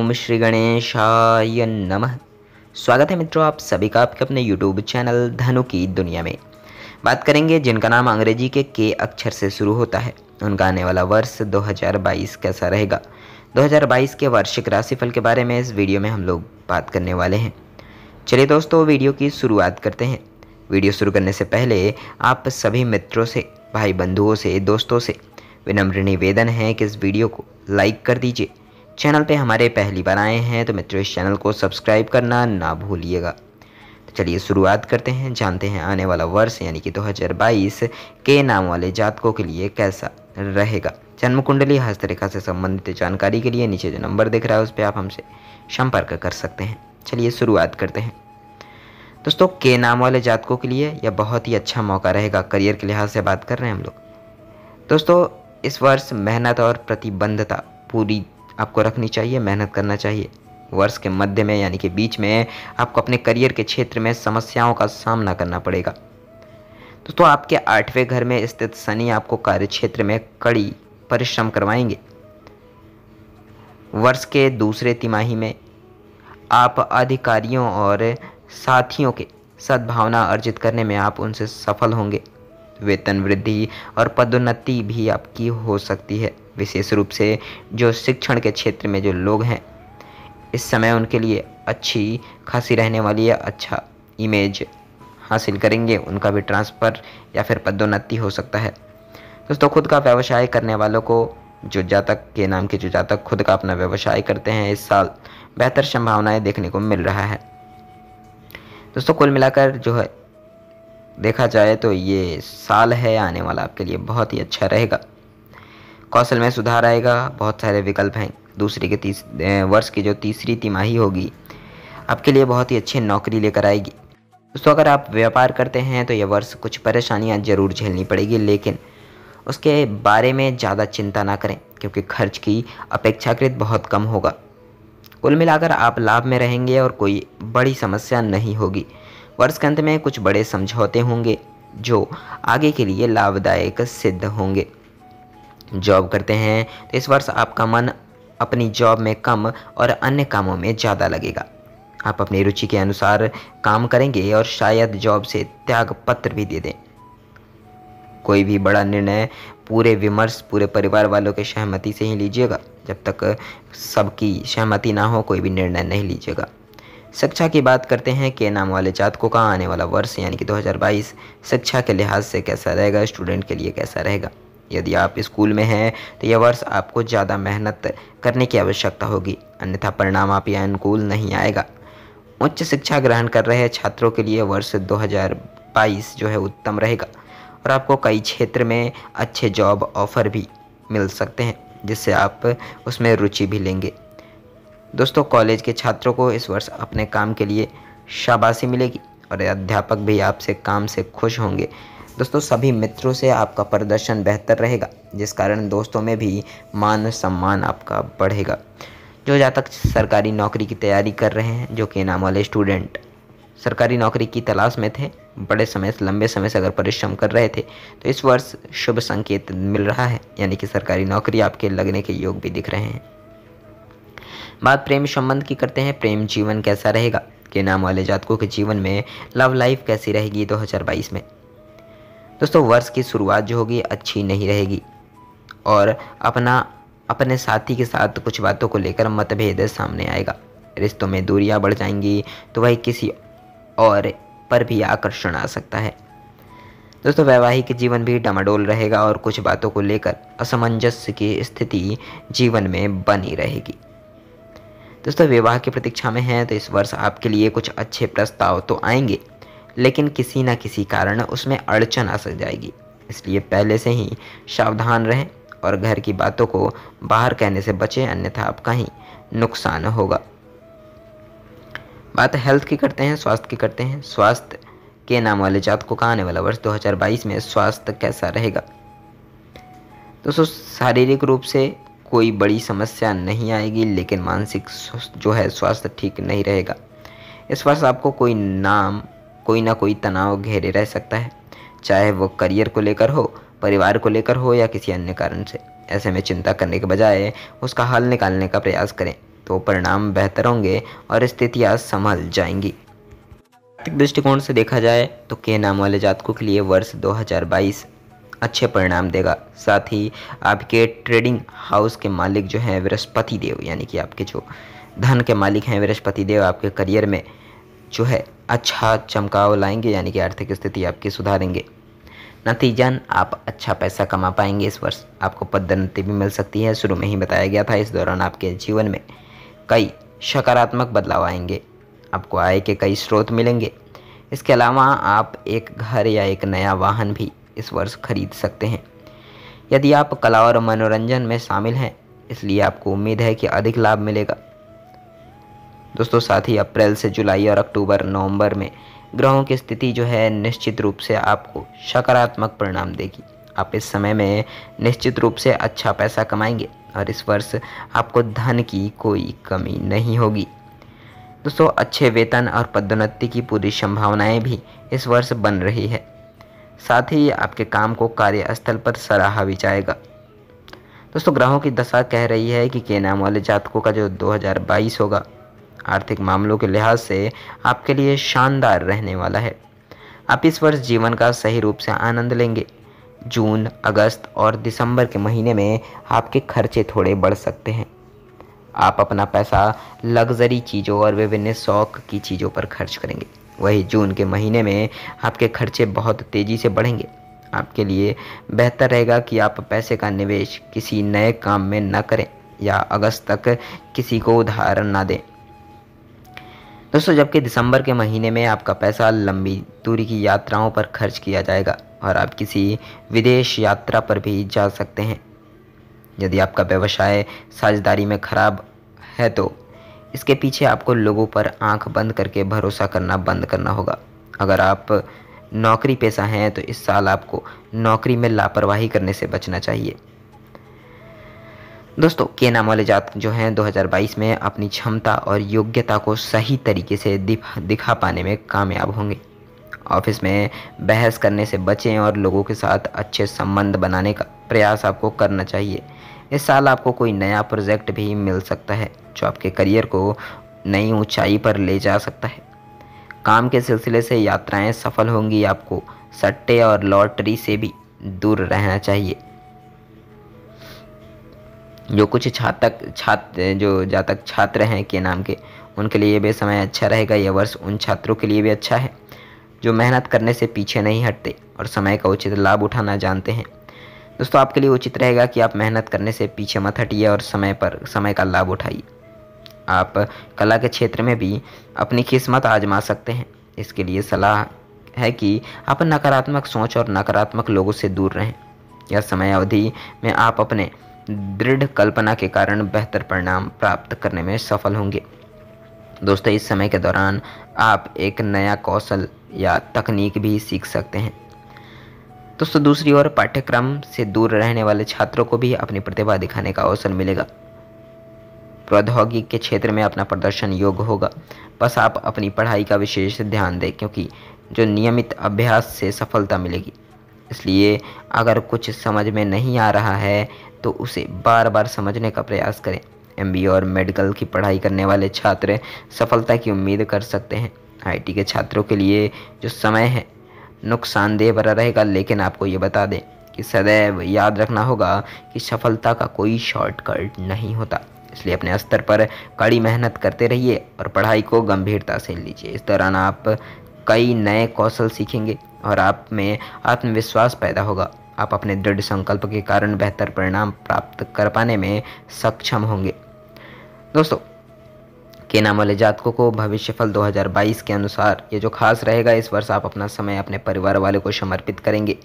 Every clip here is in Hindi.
ओम श्री गणेशाय नमः। स्वागत है मित्रों आप सभी का आपके अपने यूट्यूब चैनल धनु की दुनिया में। बात करेंगे जिनका नाम अंग्रेज़ी के के अक्षर से शुरू होता है। उनका आने वाला वर्ष 2022 कैसा रहेगा? 2022 के वार्षिक राशिफल के बारे में इस वीडियो में हम लोग बात करने वाले हैं। चलिए दोस्तों, वीडियो की शुरुआत करते हैं। वीडियो शुरू करने से पहले आप सभी मित्रों से, भाई बंधुओं से, दोस्तों से विनम्र निवेदन है कि इस वीडियो को लाइक कर दीजिए। चैनल पे हमारे पहली बार आए हैं तो मित्रों, इस चैनल को सब्सक्राइब करना ना भूलिएगा। तो चलिए शुरुआत करते हैं, जानते हैं आने वाला वर्ष, यानी कि 2022 के नाम वाले जातकों के लिए कैसा रहेगा। जन्म कुंडली हस्तरेखा से संबंधित जानकारी के लिए नीचे जो नंबर दिख रहा है, उस पर आप हमसे संपर्क कर सकते हैं। चलिए शुरुआत करते हैं। दोस्तों, के नाम वाले जातकों के लिए यह बहुत ही अच्छा मौका रहेगा। करियर के लिहाज से बात कर रहे हैं हम लोग। दोस्तों, इस वर्ष मेहनत और प्रतिबद्धता पूरी आपको रखनी चाहिए, मेहनत करना चाहिए। वर्ष के मध्य में, यानी कि बीच में, आपको अपने करियर के क्षेत्र में समस्याओं का सामना करना पड़ेगा। दोस्तों आपके आठवें घर में स्थित शनि आपको कार्य क्षेत्र में कड़ी परिश्रम करवाएँगे। वर्ष के दूसरे तिमाही में, आप अधिकारियों और साथियों के सद्भावना अर्जित करने में आप उनसे सफल होंगे। वेतन वृद्धि और पदोन्नति भी आपकी हो सकती है। विशेष रूप से जो शिक्षण के क्षेत्र में जो लोग हैं, इस समय उनके लिए अच्छी खासी रहने वाली है अच्छा इमेज हासिल करेंगे, उनका भी ट्रांसफ़र या फिर पदोन्नति हो सकता है। दोस्तों, खुद का व्यवसाय करने वालों को जो जातक के नाम के जो जातक खुद का अपना व्यवसाय करते हैं, इस साल बेहतर संभावनाएँ देखने को मिल रहा है। दोस्तों, कुल मिलाकर जो है देखा जाए तो ये साल है आने वाला आपके लिए बहुत ही अच्छा रहेगा। कौशल में सुधार आएगा, बहुत सारे विकल्प हैं। दूसरी के तीस वर्ष की जो तीसरी तिमाही होगी, आपके लिए बहुत ही अच्छी नौकरी लेकर आएगी। दोस्तों, अगर आप व्यापार करते हैं तो यह वर्ष कुछ परेशानियाँ ज़रूर झेलनी पड़ेगी, लेकिन उसके बारे में ज़्यादा चिंता ना करें, क्योंकि खर्च की अपेक्षाकृत बहुत कम होगा। कुल मिलाकर आप लाभ में रहेंगे और कोई बड़ी समस्या नहीं होगी। वर्ष के अंत में कुछ बड़े समझौते होंगे, जो आगे के लिए लाभदायक सिद्ध होंगे। जॉब करते हैं तो इस वर्ष आपका मन अपनी जॉब में कम और अन्य कामों में ज़्यादा लगेगा। आप अपनी रुचि के अनुसार काम करेंगे और शायद जॉब से त्याग पत्र भी दे दें। कोई भी बड़ा निर्णय पूरे विमर्श, पूरे परिवार वालों के सहमति से ही लीजिएगा। जब तक सबकी सहमति ना हो, कोई भी निर्णय नहीं लीजिएगा। शिक्षा की बात करते हैं के नाम वाले जातकों का आने वाला वर्ष, यानी कि 2022 शिक्षा के लिहाज से कैसा रहेगा स्टूडेंट के लिए कैसा रहेगा? यदि आप स्कूल में हैं तो यह वर्ष आपको ज़्यादा मेहनत करने की आवश्यकता होगी, अन्यथा परिणाम आप यह अनुकूल नहीं आएगा। उच्च शिक्षा ग्रहण कर रहे छात्रों के लिए वर्ष 2022 जो है उत्तम रहेगा, और आपको कई क्षेत्र में अच्छे जॉब ऑफ़र भी मिल सकते हैं, जिससे आप उसमें रुचि भी लेंगे। दोस्तों, कॉलेज के छात्रों को इस वर्ष अपने काम के लिए शाबाशी मिलेगी और अध्यापक भी आपसे काम से खुश होंगे। दोस्तों, सभी मित्रों से आपका प्रदर्शन बेहतर रहेगा, जिस कारण दोस्तों में भी मान सम्मान आपका बढ़ेगा। जो जहाँ तक सरकारी नौकरी की तैयारी कर रहे हैं, जो कि नाम वाले स्टूडेंट, सरकारी नौकरी की तलाश में थे, बड़े समय से, लंबे समय से अगर परिश्रम कर रहे थे तो इस वर्ष शुभ संकेत मिल रहा है, यानी कि सरकारी नौकरी आपके लगने के योग भी दिख रहे हैं। बात प्रेम संबंध की करते हैं, प्रेम जीवन कैसा रहेगा? के नाम वाले जातकों के जीवन में लव लाइफ कैसी रहेगी 2022 में? दोस्तों, वर्ष की शुरुआत जो होगी, अच्छी नहीं रहेगी। और अपना, अपने साथी के साथ कुछ बातों को लेकर मतभेद सामने आएगा। रिश्तों में दूरियाँ बढ़ जाएँगी तो वही किसी और पर भी आकर्षण आ सकता है। दोस्तों, वैवाहिक जीवन भी डमाडोल रहेगा और कुछ बातों को लेकर असमंजस की स्थिति जीवन में बनी रहेगी। दोस्तों, विवाह की प्रतीक्षा में हैं तो इस वर्ष आपके लिए कुछ अच्छे प्रस्ताव तो आएँगे, लेकिन किसी न किसी कारण उसमें अड़चन आ सक जाएगी। इसलिए पहले से ही सावधान रहें और घर की बातों को बाहर कहने से बचें, अन्यथा आपका ही नुकसान होगा। बात हेल्थ की करते हैं, स्वास्थ्य की करते हैं। स्वास्थ्य के नाम वाले जातकों का आने वाला वर्ष 2022 में स्वास्थ्य कैसा रहेगा? दोस्तों, शारीरिक रूप से कोई बड़ी समस्या नहीं आएगी, लेकिन मानसिक जो है, स्वास्थ्य ठीक नहीं रहेगा। इस वर्ष आपको कोई नाम, कोई ना कोई तनाव घेरे रह सकता है। चाहे वो करियर को लेकर हो, परिवार को लेकर हो, या किसी अन्य कारण से। ऐसे में चिंता करने के बजाय, उसका हल निकालने का प्रयास करें तो परिणाम बेहतर होंगे और स्थितियाँ संभल जाएँगी। आर्थिक दृष्टिकोण से देखा जाए तो के नाम वाले जातकों के लिए वर्ष 2022 अच्छे परिणाम देगा। साथ ही आपके ट्रेडिंग हाउस के मालिक जो हैं, बृहस्पति देव, यानी कि आपके जो धन के मालिक हैं, बृहस्पति देव, आपके करियर में जो है अच्छा चमकाव लाएँगे, यानी कि आर्थिक स्थिति आपकी सुधारेंगे। नतीजन, आप अच्छा पैसा कमा पाएँगे। इस वर्ष आपको पदोन्नति भी मिल सकती है। शुरू में ही बताया गया था, इस दौरान आपके जीवन में कई सकारात्मक बदलाव आएँगे। आपको आय के कई स्रोत मिलेंगे। इसके अलावा आप एक घर या एक नया वाहन भी इस वर्ष खरीद सकते हैं। यदि आप कला और मनोरंजन में शामिल हैं, इसलिए आपको उम्मीद है कि अधिक लाभ मिलेगा। दोस्तों, साथ ही अप्रैल से जुलाई और अक्टूबर नवंबर में ग्रहों की स्थिति जो है निश्चित रूप से आपको सकारात्मक परिणाम देगी। आप इस समय में निश्चित रूप से अच्छा पैसा कमाएँगे और इस वर्ष आपको धन की कोई कमी नहीं होगी। दोस्तों, अच्छे वेतन और पदोन्नति की पूरी संभावनाएँ भी इस वर्ष बन रही है। साथ ही आपके काम को कार्यस्थल पर सराहा भी जाएगा। दोस्तों ग्रहों की दशा कह रही है कि के नाम वाले जातकों का जो 2022 होगा, आर्थिक मामलों के लिहाज से आपके लिए शानदार रहने वाला है। आप इस वर्ष जीवन का सही रूप से आनंद लेंगे। जून, अगस्त और दिसंबर के महीने में आपके खर्चे थोड़े बढ़ सकते हैं। आप अपना पैसा, लग्जरी चीज़ों और विभिन्न शौक की चीज़ों पर खर्च करेंगे। वही जून के महीने में आपके खर्चे बहुत तेज़ी से बढ़ेंगे। आपके लिए बेहतर रहेगा कि आप पैसे का निवेश किसी नए काम में न करें या अगस्त तक किसी को उदाहरण ना दें। दोस्तों, जबकि दिसंबर के महीने में आपका पैसा लंबी दूरी की यात्राओं पर खर्च किया जाएगा और आप किसी विदेश यात्रा पर भी जा सकते हैं। यदि आपका व्यवसाय साझेदारी में खराब है तो इसके पीछे आपको लोगों पर आँख बंद करके भरोसा करना बंद करना होगा। अगर आप नौकरी पेशा हैं तो इस साल आपको नौकरी में लापरवाही करने से बचना चाहिए। दोस्तों, के नाम वाले जात जो हैं 2022 में अपनी क्षमता और योग्यता को सही तरीके से दिखा पाने में कामयाब होंगे। ऑफ़िस में बहस करने से बचें और लोगों के साथ अच्छे संबंध बनाने का प्रयास आपको करना चाहिए। इस साल आपको कोई नया प्रोजेक्ट भी मिल सकता है, जो आपके करियर को नई ऊंचाई पर ले जा सकता है। काम के सिलसिले से यात्राएँ सफल होंगी, आपको सट्टे और लॉटरी से भी दूर रहना चाहिए। जो कुछ छात्रक छात्र जो जातक छात्र हैं के नाम के, उनके लिए भी समय अच्छा रहेगा, यह वर्ष उन छात्रों के लिए भी अच्छा है, जो मेहनत करने से पीछे नहीं हटते और समय का उचित लाभ उठाना जानते हैं। दोस्तों आपके लिए उचित रहेगा कि आप मेहनत करने से पीछे मत हटिए और समय पर, समय का लाभ उठाइए। आप कला के क्षेत्र में भी अपनी किस्मत आजमा सकते हैं। इसके लिए सलाह है कि आप नकारात्मक सोच और नकारात्मक लोगों से दूर रहें। यह समय अवधि में आप अपने दृढ़ कल्पना के कारण बेहतर परिणाम प्राप्त करने में सफल होंगे। दोस्तों, इस समय के दौरान आप एक नया कौशल या तकनीक भी सीख सकते हैं। दोस्तों, दूसरी ओर पाठ्यक्रम से दूर रहने वाले छात्रों को भी अपनी प्रतिभा दिखाने का अवसर मिलेगा। प्रौद्योगिक के क्षेत्र में अपना प्रदर्शन योग्य होगा। बस आप अपनी पढ़ाई का विशेष ध्यान दें, क्योंकि जो नियमित अभ्यास से सफलता मिलेगी। इसलिए अगर कुछ समझ में नहीं आ रहा है तो उसे बार बार समझने का प्रयास करें। एमबीए और मेडिकल की पढ़ाई करने वाले छात्र सफलता की उम्मीद कर सकते हैं। आईटी के छात्रों के लिए जो समय है नुकसानदेह भरा रहेगा, लेकिन आपको ये बता दें कि सदैव याद रखना होगा कि सफलता का कोई शॉर्टकट नहीं होता। इसलिए अपने स्तर पर कड़ी मेहनत करते रहिए और पढ़ाई को गंभीरता से लीजिए। इस दौरान आप कई नए कौशल सीखेंगे और आप में आत्मविश्वास पैदा होगा। आप अपने दृढ़ संकल्प के कारण बेहतर परिणाम प्राप्त कर पाने में सक्षम होंगे। दोस्तों के नाम वाले जातकों को भविष्य फल 2022 के अनुसार ये जो खास रहेगा, इस वर्ष आप अपना समय अपने परिवार वाले को समर्पित करेंगे,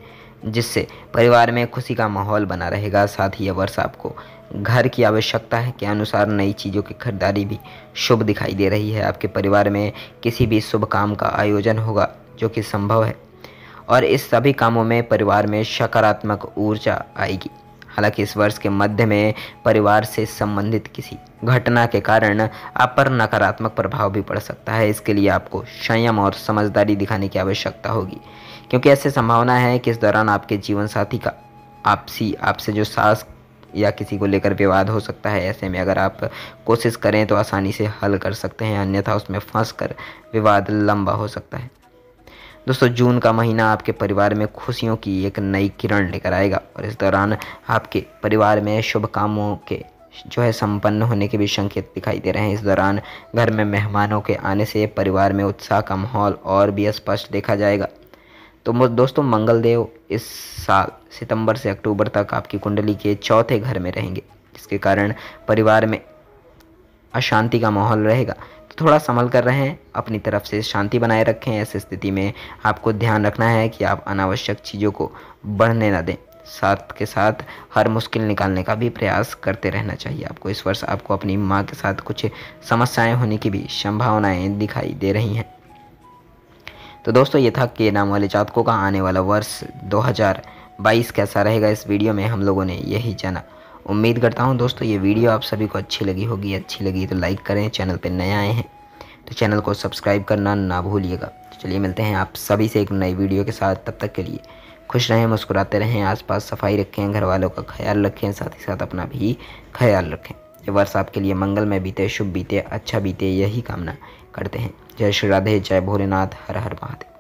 जिससे परिवार में खुशी का माहौल बना रहेगा, साथ ही यह वर्ष आपको घर की आवश्यकता है के अनुसार नई चीज़ों की खरीदारी भी शुभ दिखाई दे रही है। आपके परिवार में किसी भी शुभ काम का आयोजन होगा, जो कि संभव है, और इस सभी कामों में परिवार में सकारात्मक ऊर्जा आएगी। हालाँकि इस वर्ष के मध्य में परिवार से संबंधित किसी घटना के कारण आप पर नकारात्मक प्रभाव भी पड़ सकता है। इसके लिए आपको संयम और समझदारी दिखाने की आवश्यकता होगी। क्योंकि ऐसी संभावना है कि इस दौरान आपके जीवन साथी का आपसी, आपसे जो सास या किसी को लेकर विवाद हो सकता है, ऐसे में अगर आप कोशिश करें तो आसानी से हल कर सकते हैं, अन्यथा उसमें फंस कर विवाद लंबा हो सकता है। दोस्तों, जून का महीना आपके परिवार में खुशियों की एक नई किरण लेकर आएगा और इस दौरान आपके परिवार में शुभ कामों के जो है संपन्न होने के भी संकेत दिखाई दे रहे हैं। इस दौरान घर में मेहमानों के आने से परिवार में उत्साह का माहौल और भी स्पष्ट देखा जाएगा। तो दोस्तों, मंगलदेव इस साल सितंबर से अक्टूबर तक आपकी कुंडली के चौथे घर में रहेंगे, जिसके कारण परिवार में अशांति का माहौल रहेगा। तो थोड़ा संभल कर रहें, अपनी तरफ़ से शांति बनाए रखें। ऐसी स्थिति में आपको ध्यान रखना है कि आप अनावश्यक चीज़ों को बढ़ने ना दें। साथ के साथ हर मुश्किल निकालने का भी प्रयास करते रहना चाहिए। आपको इस वर्ष आपको अपनी माँ के साथ कुछ समस्याएँ होने की भी संभावनाएँ दिखाई दे रही हैं। तो दोस्तों, ये था के नाम वाले जातकों का आने वाला वर्ष 2022 कैसा रहेगा? इस वीडियो में हम लोगों ने यही जाना। उम्मीद करता हूँ दोस्तों, ये वीडियो आप सभी को अच्छी लगी होगी। अच्छी लगी तो लाइक करें, चैनल पर नए आए हैं तो चैनल को सब्सक्राइब करना ना भूलिएगा। तो चलिए मिलते हैं आप सभी से एक नई वीडियो के साथ। तब तक के लिए खुश रहें, मुस्कुराते रहें, आसपास सफ़ाई रखें घर वालों का ख्याल रखें, साथ ही साथ अपना भी ख्याल रखें। ये वर्ष आपके लिए मंगल में बीते, शुभ बीते अच्छा बीते, यही कामना करते हैं। जय श्री राधे, जय भोलेनाथ, हर हर महादेव।